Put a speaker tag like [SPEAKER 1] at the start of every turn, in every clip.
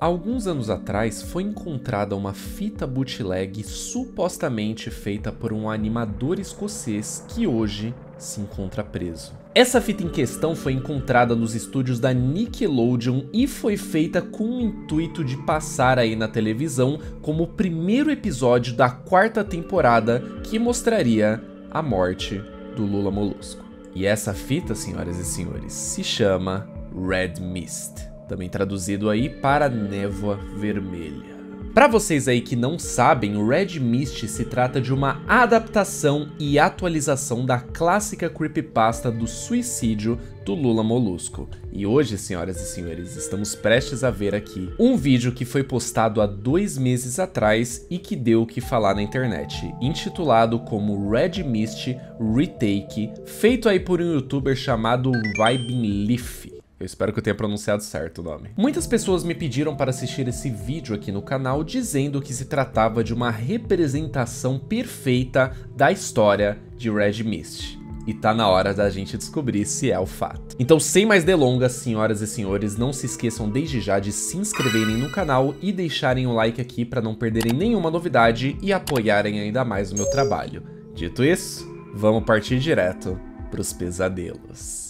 [SPEAKER 1] Alguns anos atrás foi encontrada uma fita bootleg supostamente feita por um animador escocês que hoje se encontra preso. Essa fita em questão foi encontrada nos estúdios da Nickelodeon e foi feita com o intuito de passar aí na televisão como o primeiro episódio da quarta temporada que mostraria a morte do Lula Molusco. E essa fita, senhoras e senhores, se chama Red Mist também traduzido aí para névoa vermelha. Para vocês aí que não sabem, o Red Mist se trata de uma adaptação e atualização da clássica creepypasta do suicídio do Lula Molusco. E hoje, senhoras e senhores, estamos prestes a ver aqui um vídeo que foi postado há dois meses atrás e que deu o que falar na internet, intitulado como Red Mist Retake, feito aí por um youtuber chamado Vibin Leaf. Eu espero que eu tenha pronunciado certo o nome. Muitas pessoas me pediram para assistir esse vídeo aqui no canal dizendo que se tratava de uma representação perfeita da história de Red Mist. E tá na hora da gente descobrir se é o fato. Então, sem mais delongas, senhoras e senhores, não se esqueçam desde já de se inscreverem no canal e deixarem o like aqui para não perderem nenhuma novidade e apoiarem ainda mais o meu trabalho. Dito isso, vamos partir direto para os pesadelos.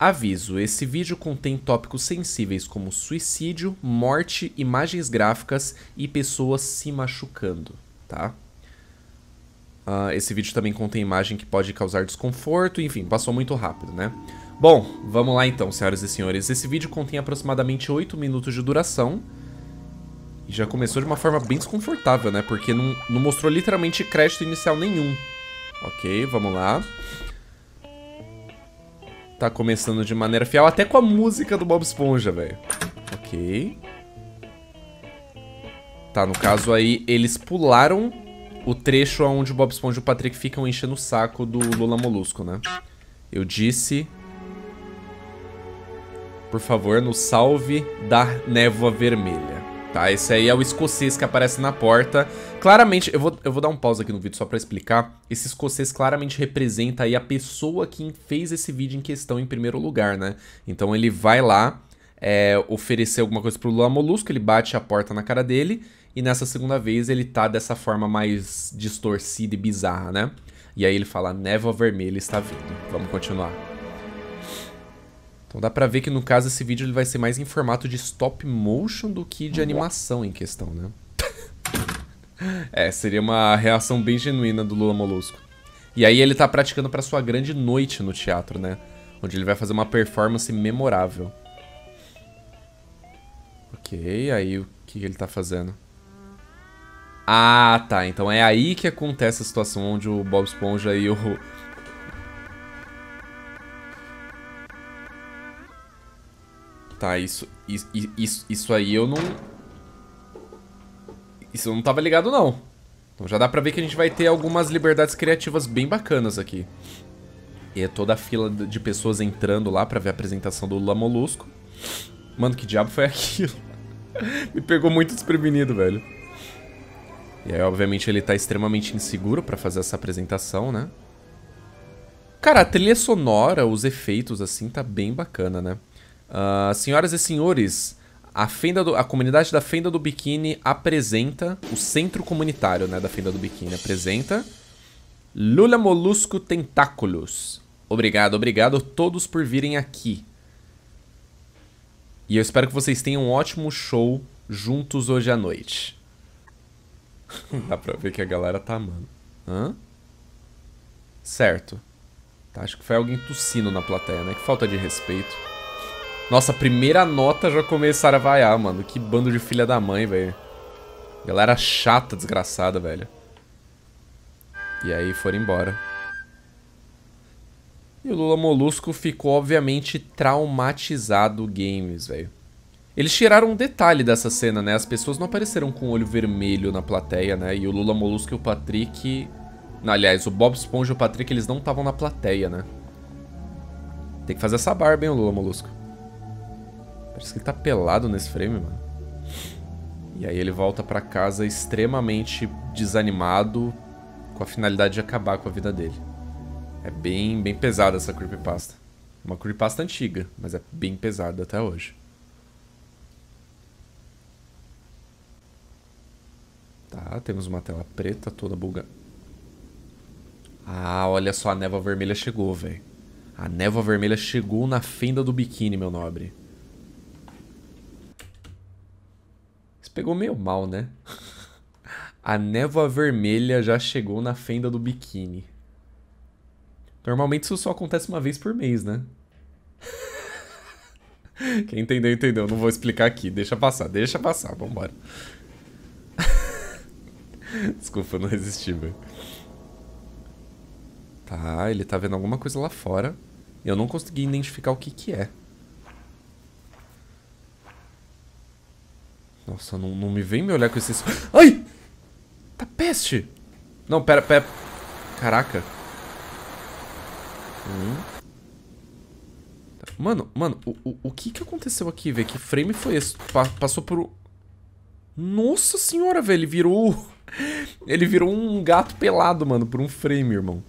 [SPEAKER 1] Aviso, esse vídeo contém tópicos sensíveis como suicídio, morte, imagens gráficas e pessoas se machucando, tá? Uh, esse vídeo também contém imagem que pode causar desconforto, enfim, passou muito rápido, né? Bom, vamos lá então, senhoras e senhores. Esse vídeo contém aproximadamente 8 minutos de duração. E já começou de uma forma bem desconfortável, né? Porque não, não mostrou literalmente crédito inicial nenhum. Ok, vamos lá tá começando de maneira fiel, até com a música do Bob Esponja, velho. Ok. Tá, no caso aí, eles pularam o trecho onde o Bob Esponja e o Patrick ficam enchendo o saco do Lula Molusco, né? Eu disse... Por favor, no salve da névoa vermelha tá? Esse aí é o escocês que aparece na porta. Claramente, eu vou, eu vou dar um pause aqui no vídeo só pra explicar. Esse escocês claramente representa aí a pessoa que fez esse vídeo em questão em primeiro lugar, né? Então ele vai lá é, oferecer alguma coisa pro Lula Molusco, ele bate a porta na cara dele, e nessa segunda vez ele tá dessa forma mais distorcida e bizarra, né? E aí ele fala, névoa vermelha está vindo. Vamos continuar. Então dá pra ver que no caso esse vídeo ele vai ser mais em formato de stop motion do que de animação em questão, né? é, seria uma reação bem genuína do Lula Molusco. E aí ele tá praticando pra sua grande noite no teatro, né? Onde ele vai fazer uma performance memorável. Ok, aí o que ele tá fazendo? Ah, tá. Então é aí que acontece a situação onde o Bob Esponja e o Tá, isso, isso, isso, aí eu não... Isso eu não tava ligado, não. Então já dá pra ver que a gente vai ter algumas liberdades criativas bem bacanas aqui. E é toda a fila de pessoas entrando lá pra ver a apresentação do Lula Molusco. Mano, que diabo foi aquilo? Me pegou muito desprevenido, velho. E aí, obviamente, ele tá extremamente inseguro pra fazer essa apresentação, né? Cara, a trilha sonora, os efeitos, assim, tá bem bacana, né? Uh, senhoras e senhores, a, Fenda do, a comunidade da Fenda do Biquíni apresenta, o centro comunitário né, da Fenda do Biquíni apresenta Lula Molusco Tentáculos. Obrigado, obrigado a todos por virem aqui. E eu espero que vocês tenham um ótimo show juntos hoje à noite. Dá pra ver que a galera tá amando. Hã? Certo. Tá, acho que foi alguém tossindo na plateia, né? Que falta de respeito. Nossa, primeira nota já começaram a vaiar, mano. Que bando de filha da mãe, velho. Galera chata, desgraçada, velho. E aí foram embora. E o Lula Molusco ficou, obviamente, traumatizado games, velho. Eles tiraram um detalhe dessa cena, né? As pessoas não apareceram com o olho vermelho na plateia, né? E o Lula Molusco e o Patrick... Aliás, o Bob Esponja e o Patrick, eles não estavam na plateia, né? Tem que fazer essa barba, hein, o Lula Molusco. Parece que ele tá pelado nesse frame, mano. E aí ele volta pra casa extremamente desanimado, com a finalidade de acabar com a vida dele. É bem, bem pesada essa creepypasta. Uma creepypasta antiga, mas é bem pesada até hoje. Tá, temos uma tela preta toda bugada. Ah, olha só, a névoa vermelha chegou, velho. A névoa vermelha chegou na fenda do biquíni, meu nobre. Isso pegou meio mal, né? A névoa vermelha já chegou na fenda do biquíni. Normalmente isso só acontece uma vez por mês, né? Quem entendeu, entendeu. Não vou explicar aqui. Deixa passar, deixa passar. Vambora. Desculpa, eu não resisti, velho. Tá, ele tá vendo alguma coisa lá fora. E eu não consegui identificar o que que é. Nossa, não, não me vem me olhar com esses... Ai! Tá peste! Não, pera, pera. Caraca. Hum. Mano, mano, o, o, o que que aconteceu aqui, velho? Que frame foi esse? Pa passou por... Nossa senhora, velho, ele virou... Ele virou um gato pelado, mano, por um frame, irmão.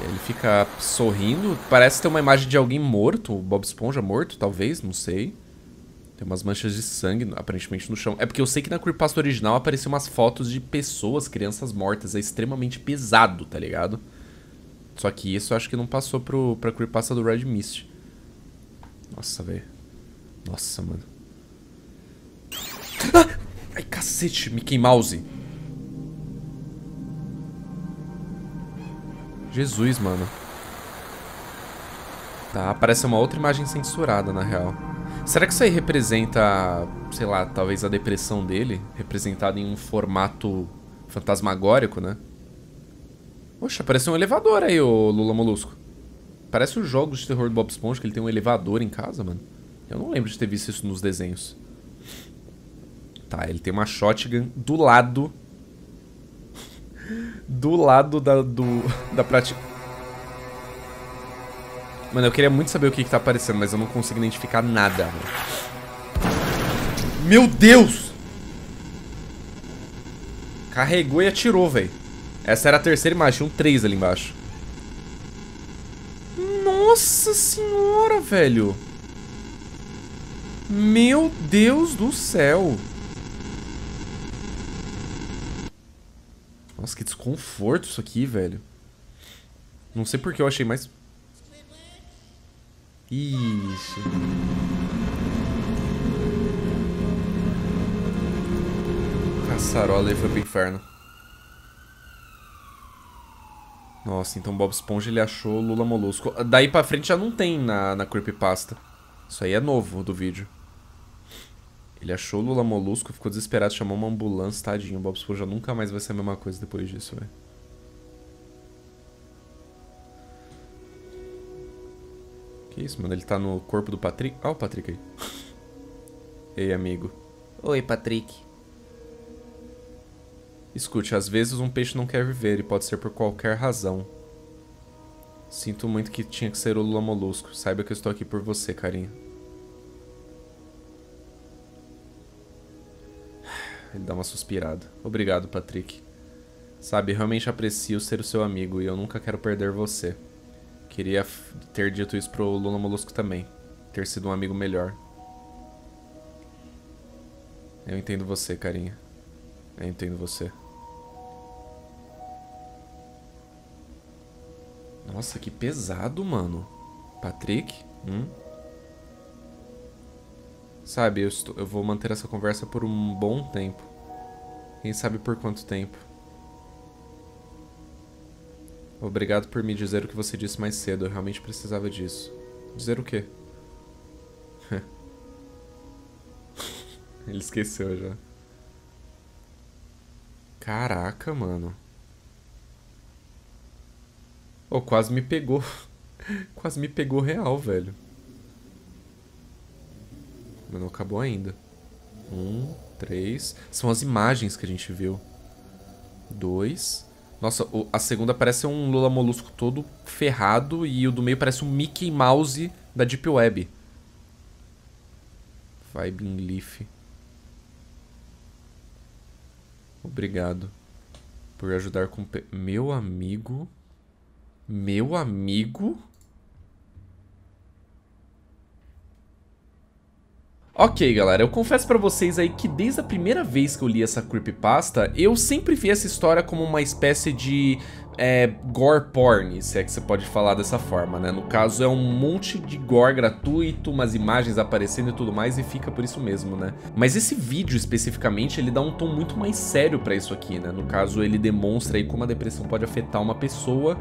[SPEAKER 1] Ele fica sorrindo. Parece ter uma imagem de alguém morto. Bob Esponja morto, talvez, não sei. Tem umas manchas de sangue, aparentemente, no chão. É porque eu sei que na Creepypasta original apareciam umas fotos de pessoas, crianças mortas. É extremamente pesado, tá ligado? Só que isso eu acho que não passou pro, pra Creepypasta do Red Mist. Nossa, velho. Nossa, mano. Ah! Ai, cacete, Mickey Mouse. Jesus, mano. Tá, parece uma outra imagem censurada, na real. Será que isso aí representa, sei lá, talvez a depressão dele? Representada em um formato fantasmagórico, né? Poxa, parece um elevador aí, o Lula Molusco. Parece os jogos de terror do Bob Esponja, que ele tem um elevador em casa, mano. Eu não lembro de ter visto isso nos desenhos. Tá, ele tem uma shotgun do lado... do lado da, do, da prática... Mano, eu queria muito saber o que, que tá aparecendo, mas eu não consigo identificar nada. Meu Deus! Carregou e atirou, velho. Essa era a terceira imagem, tinha um três ali embaixo. Nossa senhora, velho. Meu Deus do céu. Nossa, que desconforto isso aqui, velho. Não sei porque eu achei mais Ixi. Caçarola aí foi pro inferno. Nossa, então Bob Esponja ele achou Lula Molusco. Daí pra frente já não tem na, na Creepypasta. Isso aí é novo do vídeo. Ele achou Lula Molusco, ficou desesperado, chamou uma ambulância, tadinho. Bob Esponja nunca mais vai ser a mesma coisa depois disso, velho. Que isso, mano? Ele tá no corpo do Patrick? Olha o Patrick aí. Ei, amigo.
[SPEAKER 2] Oi, Patrick.
[SPEAKER 1] Escute, às vezes um peixe não quer viver e pode ser por qualquer razão. Sinto muito que tinha que ser o Lula Molusco. Saiba que eu estou aqui por você, carinha. Ele dá uma suspirada. Obrigado, Patrick. Sabe, realmente aprecio ser o seu amigo e eu nunca quero perder você. Queria ter dito isso pro Lula Molusco também. Ter sido um amigo melhor. Eu entendo você, carinha. Eu entendo você. Nossa, que pesado, mano. Patrick? Hum? Sabe, eu, estou, eu vou manter essa conversa por um bom tempo. Quem sabe por quanto tempo. Obrigado por me dizer o que você disse mais cedo. Eu realmente precisava disso. Dizer o quê? Ele esqueceu já. Caraca, mano. Oh, quase me pegou. quase me pegou real, velho. Mas não acabou ainda. Um, três. São as imagens que a gente viu. Dois. Nossa, a segunda parece um Lula Molusco todo ferrado e o do meio parece um Mickey Mouse da Deep Web. Vibing Leaf. Obrigado por ajudar com... Meu amigo... Meu amigo... Ok, galera, eu confesso pra vocês aí que desde a primeira vez que eu li essa creepypasta, eu sempre vi essa história como uma espécie de é, gore porn, se é que você pode falar dessa forma, né? No caso, é um monte de gore gratuito, umas imagens aparecendo e tudo mais, e fica por isso mesmo, né? Mas esse vídeo, especificamente, ele dá um tom muito mais sério pra isso aqui, né? No caso, ele demonstra aí como a depressão pode afetar uma pessoa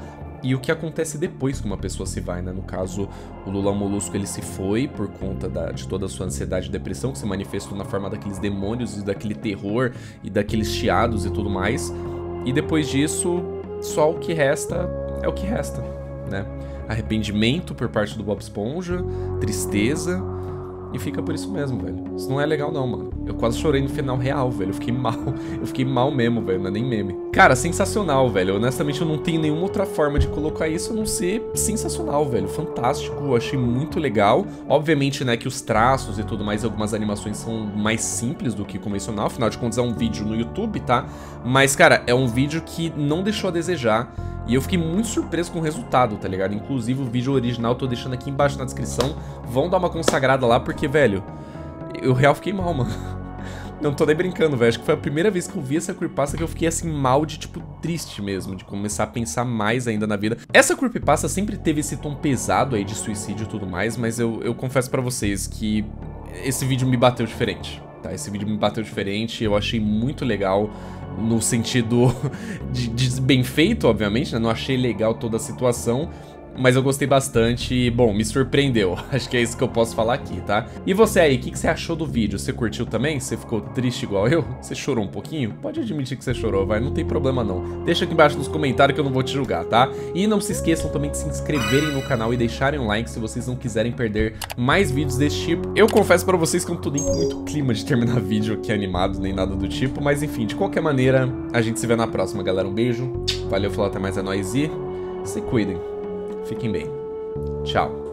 [SPEAKER 1] e o que acontece depois que uma pessoa se vai, né? No caso, o Lula Molusco ele se foi por conta da, de toda a sua ansiedade e depressão, que se manifestou na forma daqueles demônios e daquele terror e daqueles chiados e tudo mais. E depois disso, só o que resta é o que resta, né? Arrependimento por parte do Bob Esponja, tristeza, e fica por isso mesmo, velho. Isso não é legal não, mano. Eu quase chorei no final real, velho. Eu fiquei mal. Eu fiquei mal mesmo, velho. Não é nem meme. Cara, sensacional, velho. Honestamente, eu não tenho nenhuma outra forma de colocar isso a não ser sensacional, velho. Fantástico. Eu achei muito legal. Obviamente, né, que os traços e tudo mais, algumas animações são mais simples do que convencional. Afinal de contas, é um vídeo no YouTube, tá? Mas, cara, é um vídeo que não deixou a desejar. E eu fiquei muito surpreso com o resultado, tá ligado? Inclusive o vídeo original eu tô deixando aqui embaixo na descrição. Vão dar uma consagrada lá, porque, velho, eu real fiquei mal, mano. Não tô nem brincando, velho. Acho que foi a primeira vez que eu vi essa creepypasta que eu fiquei assim mal de, tipo, triste mesmo. De começar a pensar mais ainda na vida. Essa creepypasta sempre teve esse tom pesado aí de suicídio e tudo mais, mas eu, eu confesso pra vocês que esse vídeo me bateu diferente. Tá? Esse vídeo me bateu diferente, eu achei muito legal no sentido de, de bem feito, obviamente, né? Não achei legal toda a situação, mas eu gostei bastante e, bom, me surpreendeu. Acho que é isso que eu posso falar aqui, tá? E você aí, o que, que, você achou do vídeo? Você curtiu também? Você ficou triste igual eu? Você chorou um pouquinho? Pode admitir que você chorou, vai, não tem problema não. Deixa aqui embaixo nos comentários que eu não vou te julgar, tá? E não se esqueçam também de se inscreverem no canal e deixarem um like se vocês não quiserem perder mais vídeos desse tipo. Eu confesso pra vocês que eu não tô nem com muito clima de terminar vídeo aqui animado, nem nada do tipo, mas enfim, de qualquer maneira, a gente se vê na próxima, galera. Um beijo, valeu, falou, até mais, é nóis e se cuidem. Fiquem bem. Tchau.